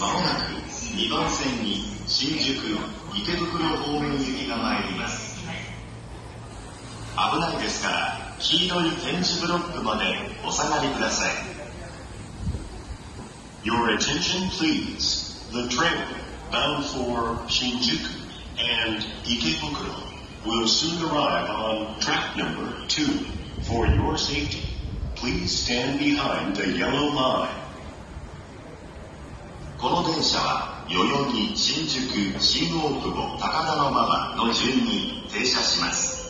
まもなく2番線に新宿池袋方面行きが参ります。危ないですから黄色い点字ブロックまでお下がりください。Your attention please. The train bound for Shinjuku and Ikebukuro will soon arrive on track number 2 For your safety please stand behind the yellow line. この電車は代々木、新宿、新大久保、高田馬場の順に停車します。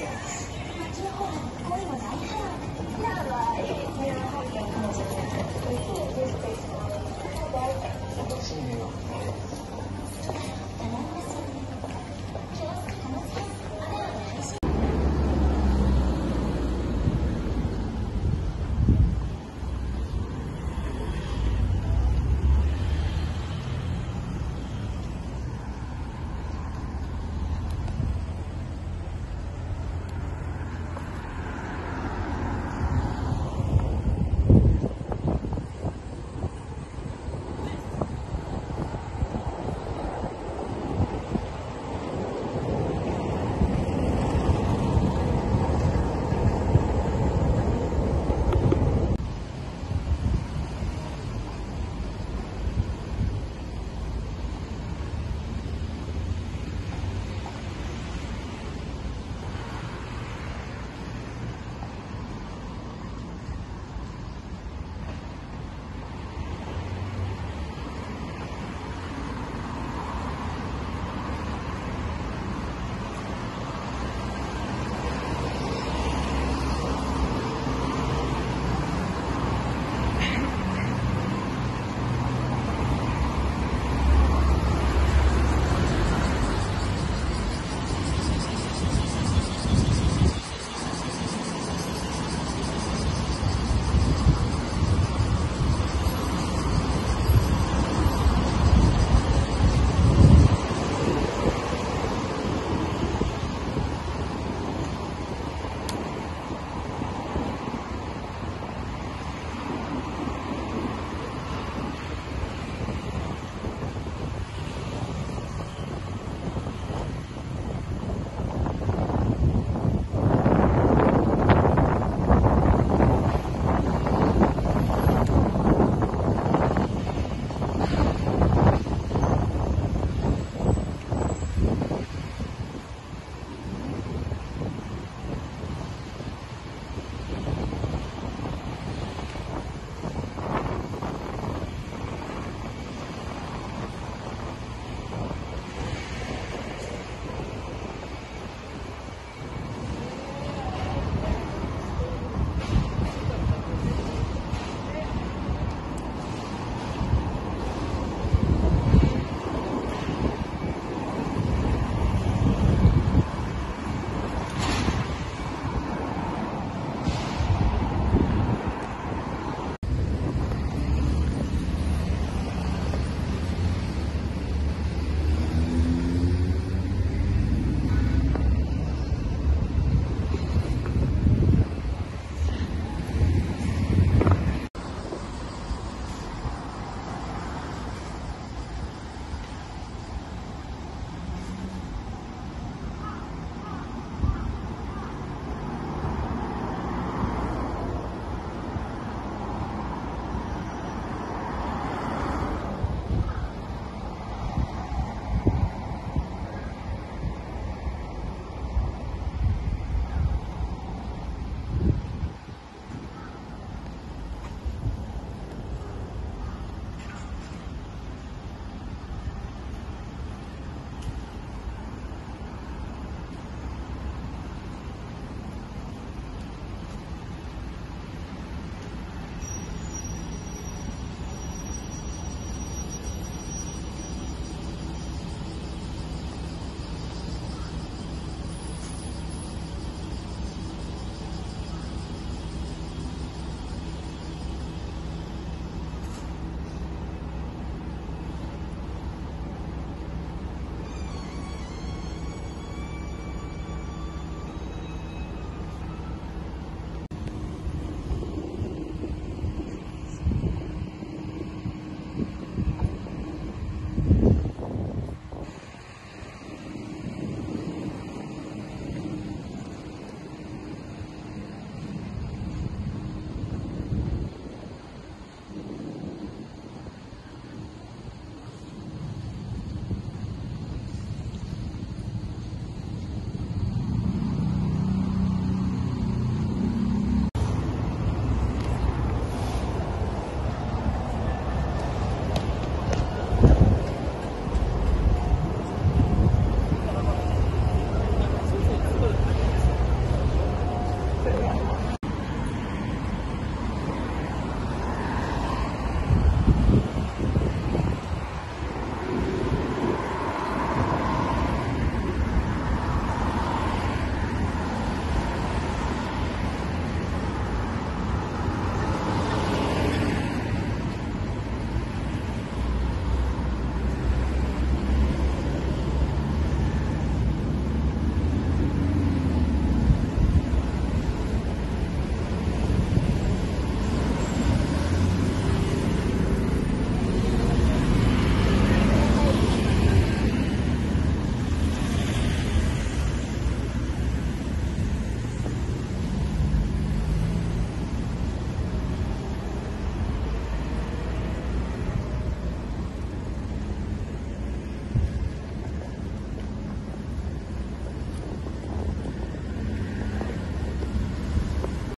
那之后，我有来看，第二回，第二回，然后就看我怎么样。